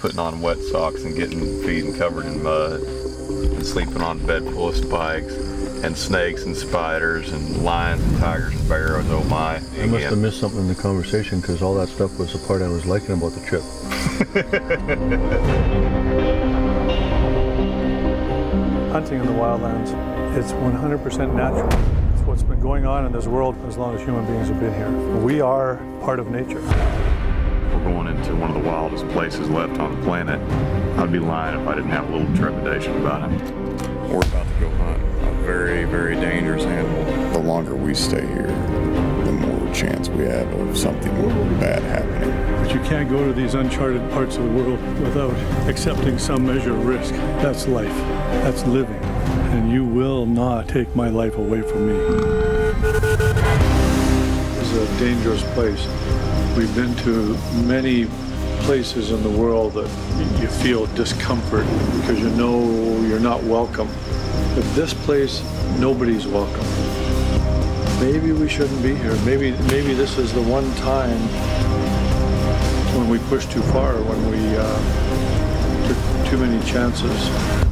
putting on wet socks and getting feet covered in mud and sleeping on a bed full of spikes and snakes and spiders and lions and tigers and bears. Oh my! I must have missed something in the conversation because all that stuff was the part I was liking about the trip. Hunting in the wildlands, it's 100% natural. It's what's been going on in this world as long as human beings have been here. We are part of nature. We're going into one of the wildest places left on the planet. I'd be lying if I didn't have a little trepidation about it. We're about to go hunt a very, very dangerous animal. The longer we stay here, the more chance we have of something bad happening. But you can't go to these uncharted parts of the world without accepting some measure of risk. That's life. That's living. And you will not take my life away from me. This is a dangerous place. We've been to many places in the world that you feel discomfort because you know you're not welcome. But this place, nobody's welcome. Maybe we shouldn't be here. Maybe maybe this is the one time when we push too far, when we uh, took too many chances.